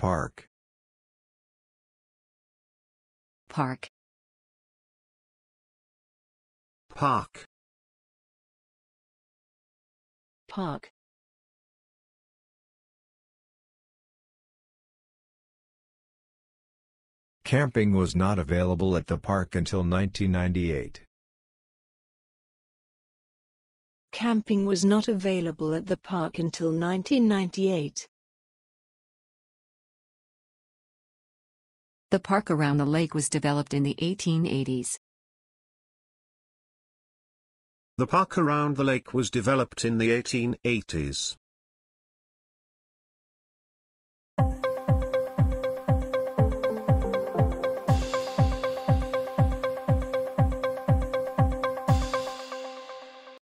Park. Park. Park. Park. Camping was not available at the park until 1998. Camping was not available at the park until 1998. The park around the lake was developed in the 1880s. The park around the lake was developed in the 1880s.